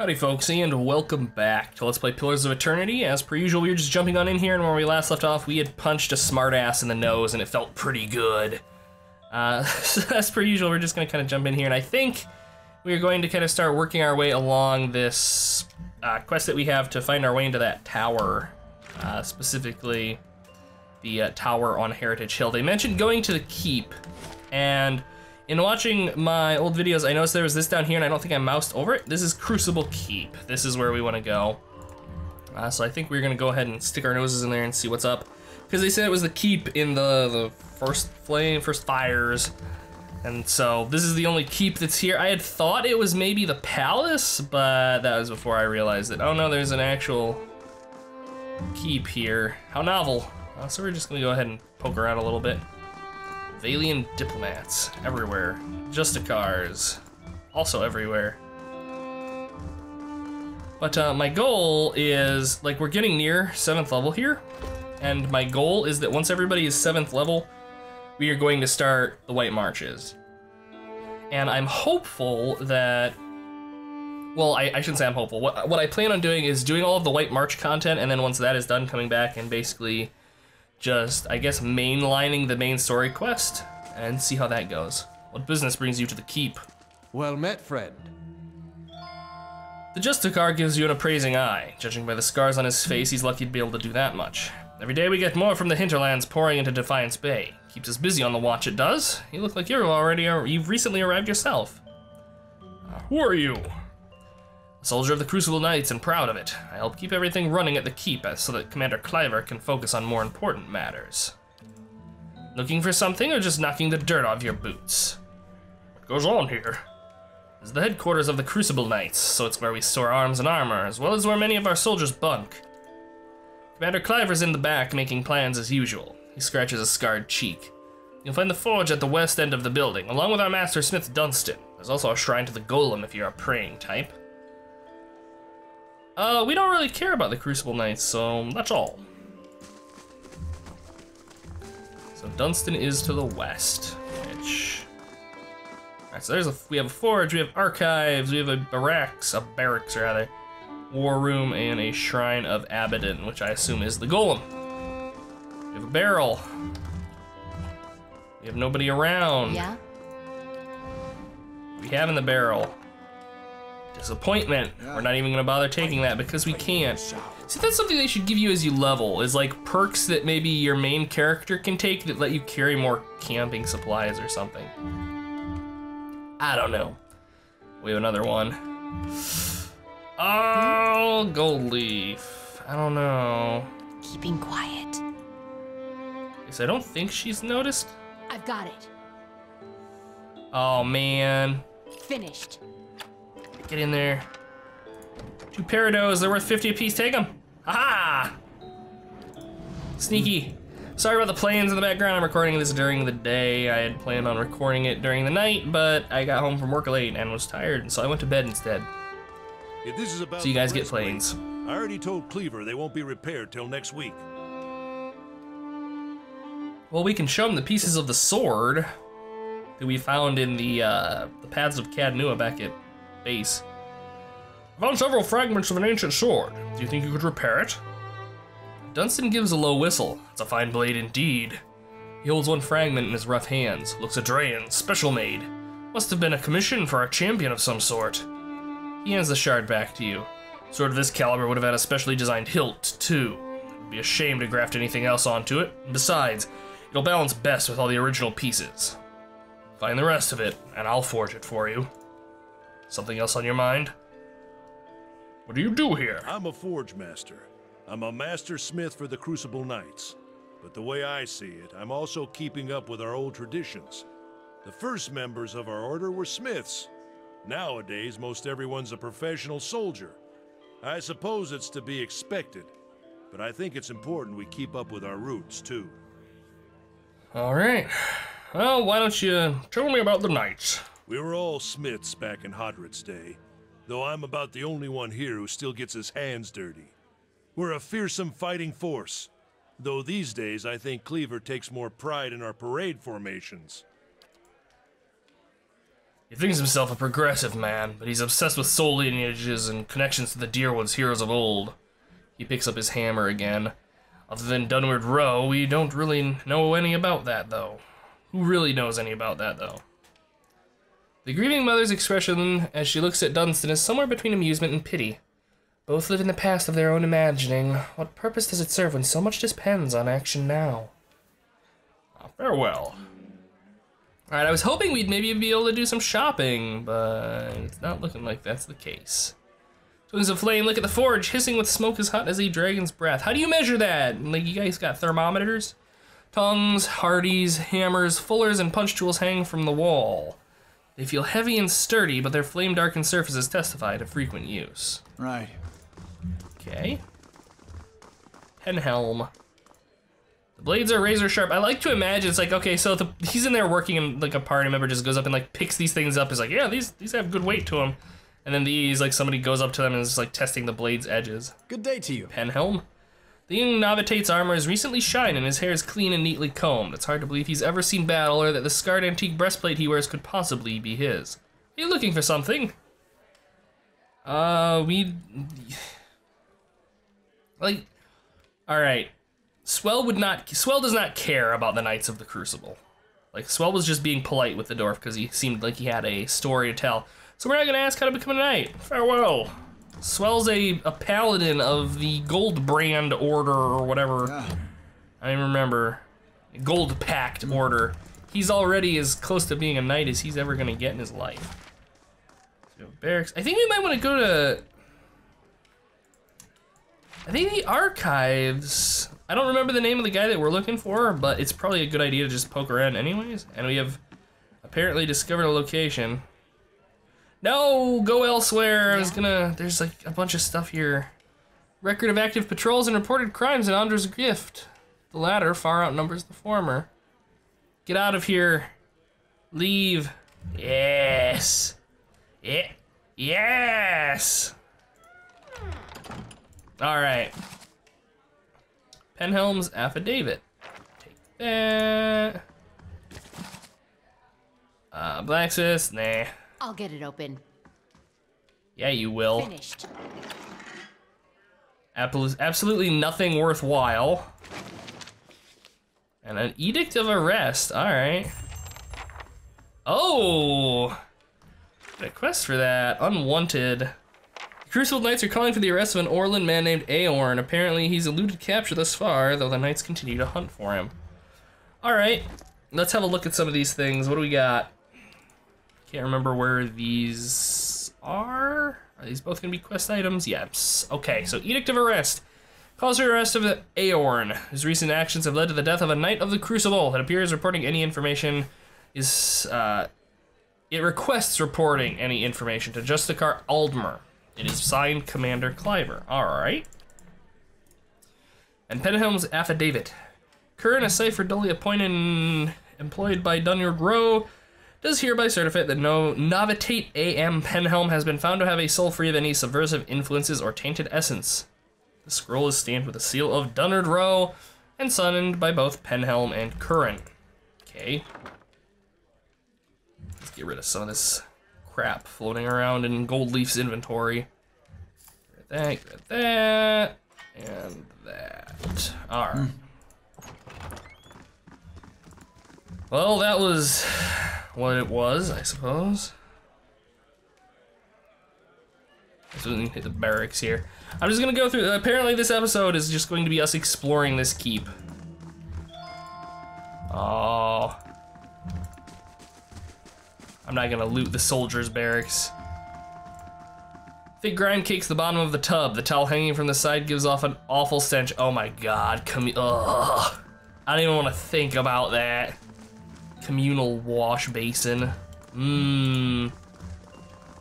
Howdy folks, and welcome back to Let's Play Pillars of Eternity. As per usual, we were just jumping on in here, and where we last left off, we had punched a smartass in the nose, and it felt pretty good. Uh, so as per usual, we're just gonna kind of jump in here, and I think we're going to kind of start working our way along this uh, quest that we have to find our way into that tower, uh, specifically the uh, tower on Heritage Hill. They mentioned going to the keep, and in watching my old videos, I noticed there was this down here, and I don't think I moused over it. This is Crucible Keep. This is where we want to go. Uh, so I think we're gonna go ahead and stick our noses in there and see what's up, because they said it was the keep in the the first flame, first fires, and so this is the only keep that's here. I had thought it was maybe the palace, but that was before I realized that. Oh no, there's an actual keep here. How novel. Uh, so we're just gonna go ahead and poke around a little bit. Vailian diplomats everywhere. Justicars also everywhere. But uh, my goal is, like, we're getting near 7th level here, and my goal is that once everybody is 7th level, we are going to start the White Marches. And I'm hopeful that, well, I, I shouldn't say I'm hopeful. What, what I plan on doing is doing all of the White March content, and then once that is done, coming back and basically just, I guess, mainlining the main story quest and see how that goes. What business brings you to the keep? Well met, friend. The Justicar gives you an appraising eye. Judging by the scars on his face, he's lucky to be able to do that much. Every day we get more from the hinterlands pouring into Defiance Bay. Keeps us busy on the watch, it does. You look like you're already, you've recently arrived yourself. Uh, who are you? A soldier of the Crucible Knights and proud of it. I help keep everything running at the keep uh, so that Commander Clyver can focus on more important matters. Looking for something or just knocking the dirt off your boots? What goes on here? This is the headquarters of the Crucible Knights, so it's where we store arms and armor, as well as where many of our soldiers bunk. Commander Clyver's in the back making plans as usual. He scratches a scarred cheek. You'll find the forge at the west end of the building, along with our master Smith Dunstan. There's also a shrine to the golem if you're a praying type. Uh, we don't really care about the Crucible Knights, so that's all. So Dunstan is to the west, which... Alright, so there's a, we have a forge, we have archives, we have a barracks, a barracks rather, war room, and a shrine of Abydon, which I assume is the golem. We have a barrel. We have nobody around. Yeah? We have in the barrel. Disappointment. We're not even gonna bother taking that because we can't. See, that's something they should give you as you level, is like perks that maybe your main character can take that let you carry more camping supplies or something. I don't know. We have another one. Oh, gold leaf. I don't know. Keeping quiet. Because I don't think she's noticed. I've got it. Oh man. Finished. Get in there. Two Parados, they're worth 50 apiece, take them. Aha! Sneaky. Sorry about the planes in the background, I'm recording this during the day. I had planned on recording it during the night, but I got home from work late and was tired, so I went to bed instead. If this is about So you guys get breastplate, planes. I already told Clyver they won't be repaired till next week. Well, we can show them the pieces of the sword that we found in the, uh, the paths of Caed Nua back at base. I found several fragments of an ancient sword. Do you think you could repair it? Dunstan gives a low whistle. It's a fine blade indeed. He holds one fragment in his rough hands. Looks a Aedyran, special made. Must have been a commission for a champion of some sort. He hands the shard back to you. Sword of this caliber would have had a specially designed hilt, too. It would be a shame to graft anything else onto it. And besides, it'll balance best with all the original pieces. Find the rest of it, and I'll forge it for you. Something else on your mind? What do you do here? I'm a forge master. I'm a master smith for the Crucible Knights. But the way I see it, I'm also keeping up with our old traditions. The first members of our order were smiths. Nowadays, most everyone's a professional soldier. I suppose it's to be expected, but I think it's important we keep up with our roots, too. All right. Well, why don't you tell me about the knights? We were all smiths back in Hodred's day, though I'm about the only one here who still gets his hands dirty. We're a fearsome fighting force, though these days I think Clyver takes more pride in our parade formations. He thinks himself a progressive man, but he's obsessed with soul lineages and connections to the Dyrwoods heroes of old. He picks up his hammer again. Other than Dunryd Row, we don't really know any about that, though. Who really knows any about that, though? The grieving mother's expression as she looks at Dunstan is somewhere between amusement and pity. Both live in the past of their own imagining. What purpose does it serve when so much depends on action now? Ah, farewell. Alright, I was hoping we'd maybe be able to do some shopping, but it's not looking like that's the case. Twins of flame, look at the forge, hissing with smoke as hot as a dragon's breath. How do you measure that? Like, you guys got thermometers? Tongs, hardies, hammers, fullers, and punch tools hang from the wall. They feel heavy and sturdy, but their flame darkened surfaces testify to frequent use. Right. Okay. Penhelm. The blades are razor sharp. I like to imagine it's like okay, so the, he's in there working, and like a party member just goes up and like picks these things up. Is like, yeah, these these have good weight to them. And then these, like somebody goes up to them and is like testing the blade's edges. Good day to you. Penhelm. The young Novitiate's armor is recently shined and his hair is clean and neatly combed. It's hard to believe he's ever seen battle or that the scarred antique breastplate he wears could possibly be his. Are you looking for something? Uh, we... Like, alright. Swell would not... Swell does not care about the Knights of the Crucible. Like, Swell was just being polite with the dwarf because he seemed like he had a story to tell. So we're not gonna ask how to become a knight. Farewell. Swell's a, a paladin of the Gold Brand Order or whatever. Ah, I remember. Gold Pact Order. He's already as close to being a knight as he's ever gonna get in his life. So barracks. I think we might want to go to. I think the archives. I don't remember the name of the guy that we're looking for, but it's probably a good idea to just poke around anyways. And we have apparently discovered a location. No, go elsewhere. I was gonna. There's like a bunch of stuff here. Record of active patrols and reported crimes in Ondra's gift. The latter far outnumbers the former. Get out of here. Leave. Yes. Yeah. Yes. All right. Penhelm's affidavit. Take that. Uh, Blacksmith, nah. I'll get it open. Yeah, you will. Finished. Appl- Absolutely nothing worthwhile. And an edict of arrest. All right. Oh, a quest for that. Unwanted. The Crucible Knights are calling for the arrest of an Orlan man named Aorn. Apparently, he's eluded capture thus far, though the Knights continue to hunt for him. All right, let's have a look at some of these things. What do we got? Can't remember where these are. Are these both gonna be quest items? Yes. Okay, so Edict of Arrest. Calls for arrest of Aorn, whose recent actions have led to the death of a Knight of the Crucible. It appears reporting any information is, uh, it requests reporting any information to Justicar Aldmer. It is signed Commander Clyver. Alright. And Penhelm's affidavit. Curran, a cipher duly appointed and employed by Dunryd Row, does hereby certify that no Novitiate A.M. Penhelm has been found to have a soul free of any subversive influences or tainted essence. The scroll is stamped with the seal of Dunryd Row and signed by both Penhelm and Curran. Okay. Let's get rid of some of this crap floating around in Goldleaf's inventory. Get that, get that, and that. Alright. Hmm. Well, that was what it was, I suppose. Can hit the barracks here. I'm just gonna go through. Apparently, this episode is just going to be us exploring this keep. Oh. I'm not gonna loot the soldiers' barracks. Thick grime cakes the bottom of the tub. The towel hanging from the side gives off an awful stench. Oh my god, commu- ugh. I don't even want to think about that. Communal wash basin. Mmm.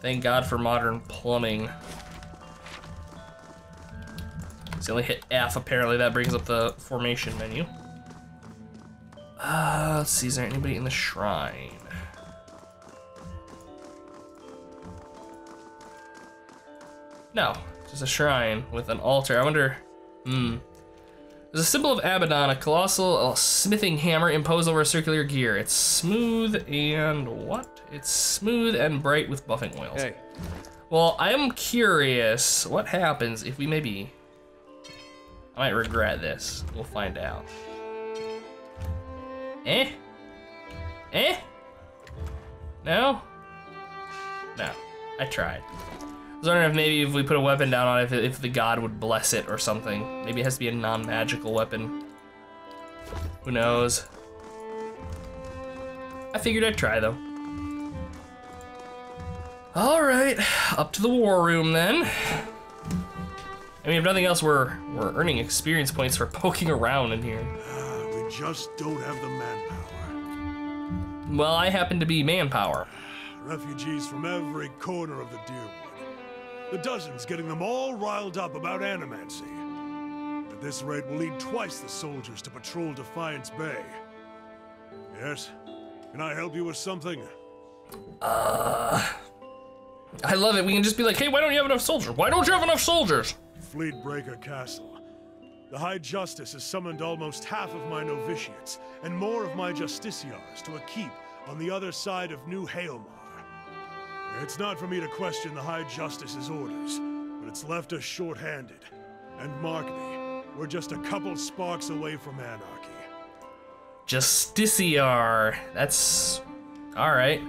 Thank God for modern plumbing. So only hit F, apparently that brings up the formation menu. Uh, let's see, is there anybody in the shrine? No, just a shrine with an altar. I wonder, hmm. There's a symbol of Abydon, a colossal smithing hammer imposed over a circular gear. It's smooth and what? It's smooth and bright with buffing oils. Hey, Well, I'm curious what happens if we maybe. I might regret this. We'll find out. Eh? Eh? No? No. I tried. I was wondering if maybe if we put a weapon down on it, if, if the god would bless it or something. Maybe it has to be a non magical weapon. Who knows? I figured I'd try though. All right, up to the war room then. I mean, if nothing else, we're we're earning experience points for poking around in here. Ah, we just don't have the manpower. Well, I happen to be manpower. Refugees from every corner of the Dyrwood. The dozens getting them all riled up about animancy. At this rate, we'll need twice the soldiers to patrol Defiance Bay. Yes? Can I help you with something? Uh, I love it. We can just be like, hey, why don't you have enough soldiers? Why don't you have enough soldiers? Fleetbreaker Castle. The High Justice has summoned almost half of my novitiates and more of my justiciars to a keep on the other side of New Hailmar. It's not for me to question the High Justice's orders, but it's left us short-handed. And mark me, we're just a couple sparks away from anarchy. Justiciar. That's all right.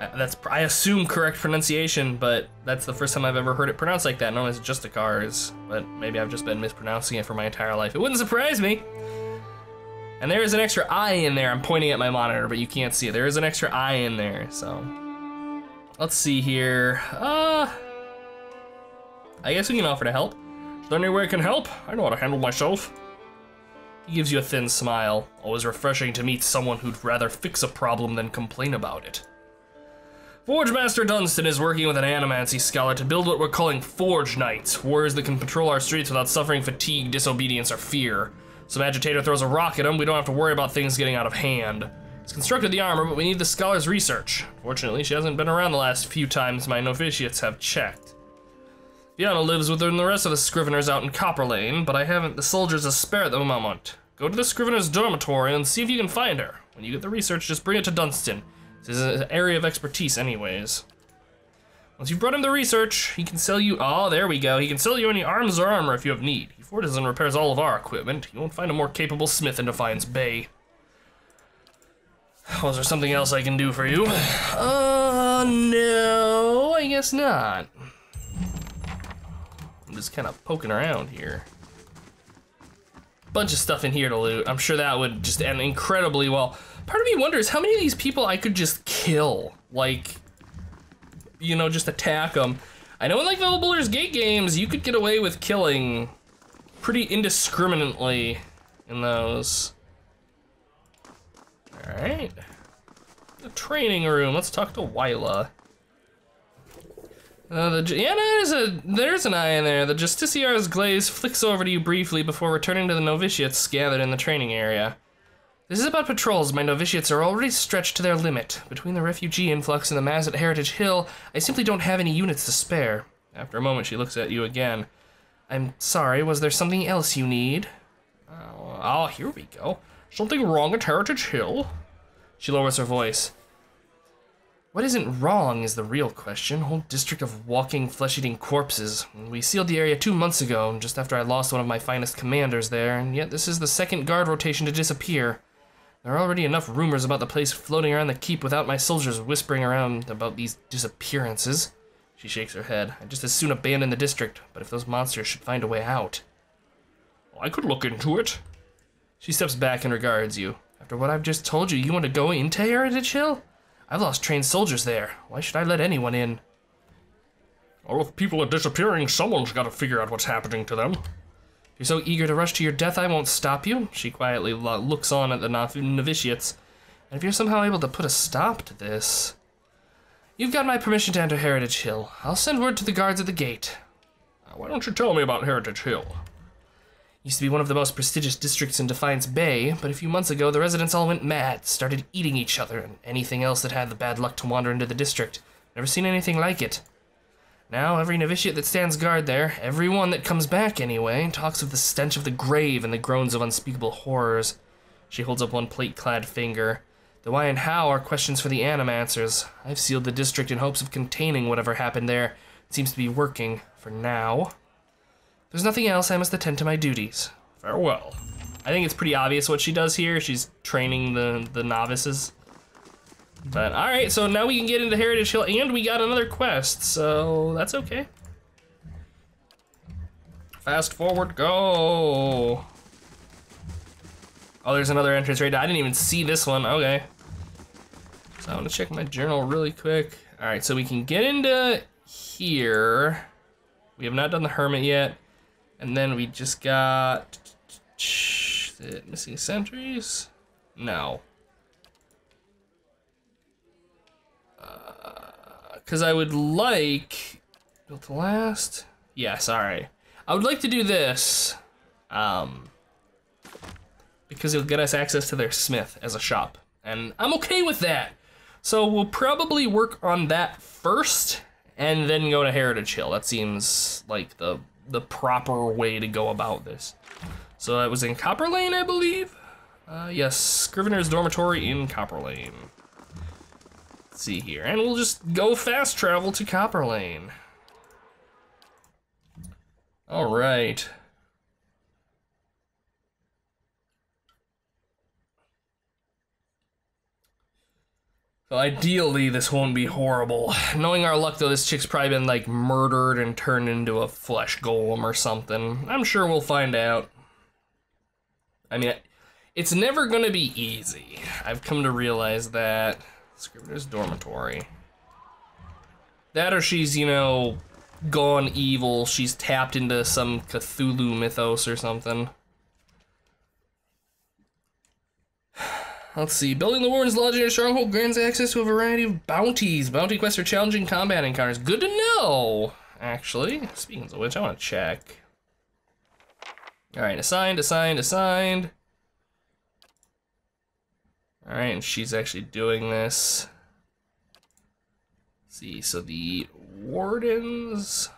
I- That's I assume correct pronunciation, but that's the first time I've ever heard it pronounced like that. Known as Justicars, but maybe I've just been mispronouncing it for my entire life. It wouldn't surprise me. And there is an extra I in there. I'm pointing at my monitor, but you can't see it. There is an extra I in there, so let's see here. Uh, I guess we can offer to help. Is there any way I can help? I know how to handle myself. He gives you a thin smile. Always refreshing to meet someone who'd rather fix a problem than complain about it. Forge Master Dunstan is working with an animancy scholar to build what we're calling Forge Knights, warriors that can patrol our streets without suffering fatigue, disobedience, or fear. Some agitator throws a rock at him, we don't have to worry about things getting out of hand. He's constructed the armor, but we need the scholar's research. Fortunately, she hasn't been around the last few times my novitiates have checked. Fiona lives with her and the rest of the Scriveners out in Copper Lane, but I haven't the soldiers to spare at the moment. Go to the Scrivener's dormitory and see if you can find her. When you get the research, just bring it to Dunstan. This is an area of expertise, anyways. Once you've brought him the research, he can sell you. Oh, there we go. He can sell you any arms or armor if you have need. He forges and repairs all of our equipment. You won't find a more capable smith in Defiance Bay. Was there something else I can do for you? Uh, no, I guess not. I'm just kind of poking around here. Bunch of stuff in here to loot. I'm sure that would just end incredibly well. Part of me wonders how many of these people I could just kill. Like, you know, just attack them. I know in like the Baldur's Gate games, you could get away with killing pretty indiscriminately in those. Alright. The training room. Let's talk to Wyla. Uh, the, yeah, there's a there's an eye in there. The Justiciar's glaze flicks over to you briefly before returning to the novitiates gathered in the training area. This is about patrols. My novitiates are already stretched to their limit. Between the refugee influx and the mass at Heritage Hill, I simply don't have any units to spare. After a moment, she looks at you again. I'm sorry, was there something else you need? Oh, oh, here we go. Something wrong at Heritage Hill? She lowers her voice. What isn't wrong is the real question. Whole district of walking, flesh-eating corpses. We sealed the area two months ago, just after I lost one of my finest commanders there, and yet this is the second guard rotation to disappear. There are already enough rumors about the place floating around the keep without my soldiers whispering around about these disappearances. She shakes her head. I'd just as soon abandon the district, but if those monsters should find a way out. I could look into it. She steps back and regards you. After what I've just told you, you want to go into Heritage Hill? I've lost trained soldiers there. Why should I let anyone in? Well, if people are disappearing, someone's got to figure out what's happening to them. If you're so eager to rush to your death, I won't stop you. She quietly lo- looks on at the nov- novitiates. And if you're somehow able to put a stop to this, you've got my permission to enter Heritage Hill. I'll send word to the guards at the gate. Why don't you tell me about Heritage Hill? Used to be one of the most prestigious districts in Defiance Bay, but a few months ago the residents all went mad, started eating each other and anything else that had the bad luck to wander into the district. Never seen anything like it. Now, every novitiate that stands guard there, every one that comes back anyway, talks of the stench of the grave and the groans of unspeakable horrors. She holds up one plate clad finger. The why and how are questions for the animancers. I've sealed the district in hopes of containing whatever happened there. It seems to be working, for now. There's nothing else, I must attend to my duties. Farewell. I think it's pretty obvious what she does here. She's training the, the novices. But alright, so now we can get into Heritage Hill, and we got another quest, so that's okay. Fast forward, go! Oh, there's another entrance right now. I didn't even see this one. Okay. So I'm gonna check my journal really quick. All right, so we can get into here. We have not done the hermit yet. And then we just got missing sentries. No. Because I would like built to last. Yes, all right. I would like to do this. Um, because it'll get us access to their smith as a shop. And I'm okay with that. So we'll probably work on that first and then go to Heritage Hill. That seems like the the proper way to go about this. So it was in Copper Lane, I believe. Uh, yes, Scrivener's Dormitory in Copper Lane. Let's see here, and we'll just go fast travel to Copper Lane. All right. So ideally, this won't be horrible. Knowing our luck, though, this chick's probably been, like, murdered and turned into a flesh golem or something. I'm sure we'll find out. I mean, it's never gonna be easy. I've come to realize that. Scrivener's Dormitory. That or she's, you know, gone evil. She's tapped into some Cthulhu mythos or something. Let's see. Building the Warden's Lodge in a stronghold grants access to a variety of bounties. Bounty quests are challenging combat encounters. Good to know, actually. Speaking of which, I want to check. All right, assigned, assigned, assigned. All right, and she's actually doing this. Let's see, so the Wardens.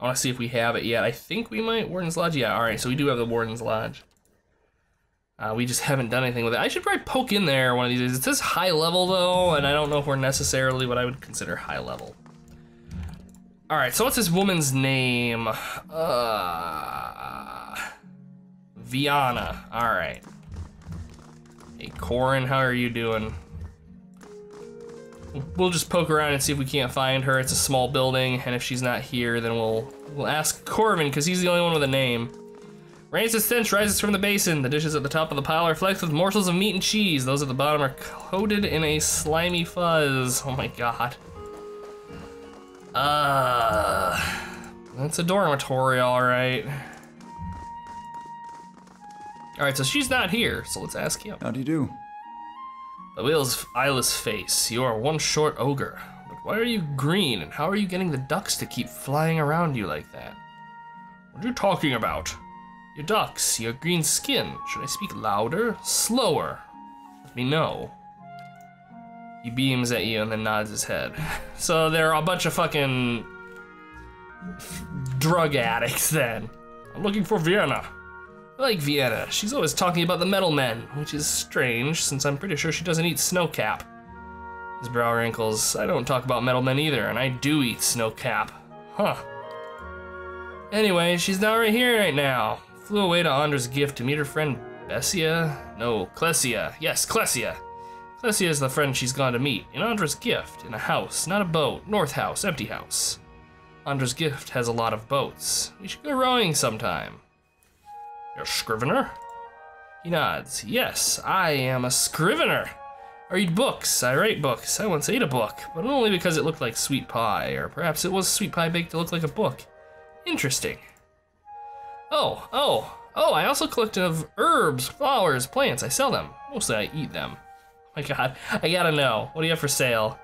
I want to see if we have it yet. I think we might. Warden's Lodge. Yeah, all right, so we do have the Warden's Lodge. Uh, we just haven't done anything with it. I should probably poke in there one of these days. It says high level though, and I don't know if we're necessarily what I would consider high level. All right, so what's this woman's name? Uh, Viana. All right. Hey, Corin, how are you doing? We'll just poke around and see if we can't find her. It's a small building, and if she's not here, then we'll we'll ask Corvin because he's the only one with a name. Rancid stench rises from the basin. The dishes at the top of the pile are flecked with morsels of meat and cheese. Those at the bottom are coated in a slimy fuzz. Oh my god. Uh, that's a dormitory, all right. All right, so she's not here, so let's ask him. How do you do? The whale's eyeless face. You are one short ogre. But why are you green, and how are you getting the ducks to keep flying around you like that? What are you talking about? Your ducks, your green skin. Should I speak louder? Slower? Let me know. He beams at you and then nods his head. So there are a bunch of fucking drug addicts then. I'm looking for Vienna. I like Vienna. She's always talking about the metal men, which is strange since I'm pretty sure she doesn't eat snowcap. His brow wrinkles. I don't talk about metal men either, and I do eat snowcap. Huh. Anyway, she's not right here right now. Flew away to Ondra's gift to meet her friend Bessia? No, Klesia. Yes, Klesia. Klesia is the friend she's gone to meet. In Ondra's gift, in a house, not a boat. North house, empty house. Ondra's gift has a lot of boats. We should go rowing sometime. You're a scrivener? He nods. Yes, I am a scrivener. I read books. I write books. I once ate a book, but only because it looked like sweet pie, or perhaps it was sweet pie baked to look like a book. Interesting. Oh, oh, oh, I also collect of herbs, flowers, plants. I sell them. Mostly I eat them. Oh my god, I gotta know. What do you have for sale?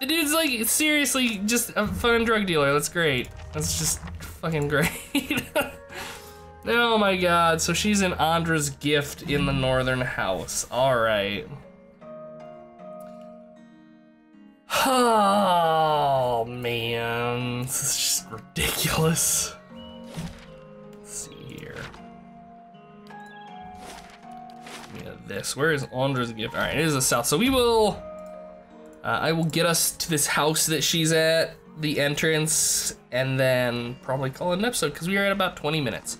The dude's like, seriously, just a fun drug dealer. That's great. That's just fucking great. oh my god, so she's in Ondra's gift in the northern house. Alright. Oh man, this is just ridiculous. This. Where is Ondra's gift? All right, it is the south. So we will. Uh, I will get us to this house that she's at, the entrance, and then probably call it an episode because we are at about 20 minutes.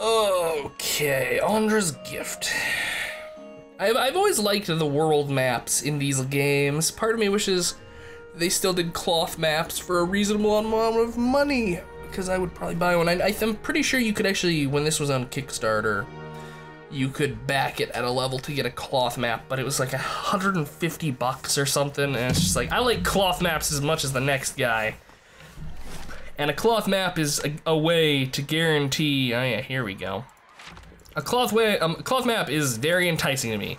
Okay, Ondra's gift. I've, I've always liked the world maps in these games. Part of me wishes they still did cloth maps for a reasonable amount of money because I would probably buy one. I, I'm pretty sure you could actually, when this was on Kickstarter, you could back it at a level to get a cloth map, but it was like 150 bucks or something. And it's just like, I like cloth maps as much as the next guy. And a cloth map is a, a way to guarantee, oh yeah, here we go. A cloth way, um, cloth map is very enticing to me,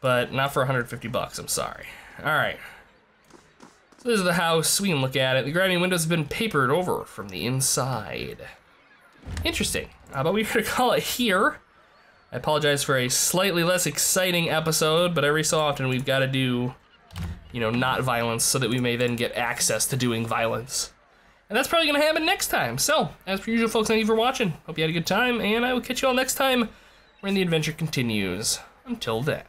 but not for 150 bucks. I'm sorry. All right. So this is the house. We can look at it. The grinding windows have been papered over from the inside. Interesting. Uh, but we're gonna call it here. I apologize for a slightly less exciting episode, but every so often we've got to do, you know, not violence so that we may then get access to doing violence. And that's probably going to happen next time. So, as per usual, folks, thank you for watching. Hope you had a good time, and I will catch you all next time when the adventure continues. Until then.